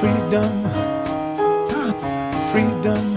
freedom, freedom.